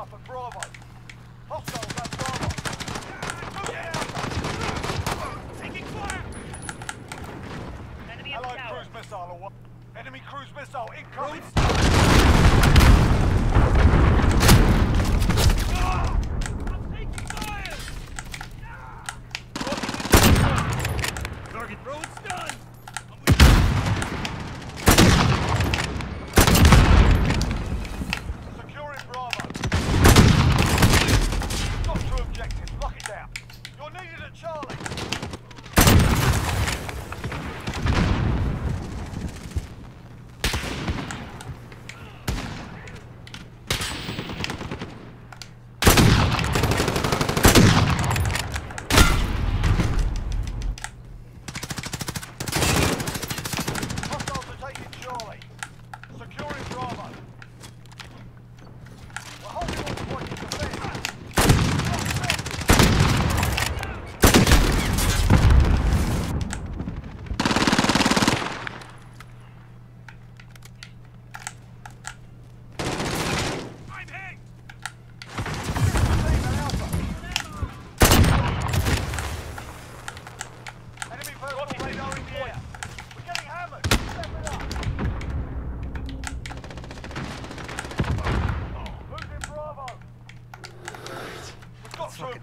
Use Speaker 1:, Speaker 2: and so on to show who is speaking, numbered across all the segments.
Speaker 1: Alpha Bravo.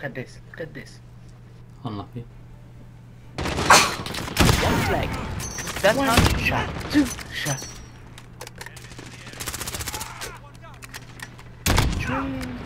Speaker 2: Look at this. Look at this.
Speaker 3: Unlucky.
Speaker 2: One flag. That's One not shot. Two shot. Three.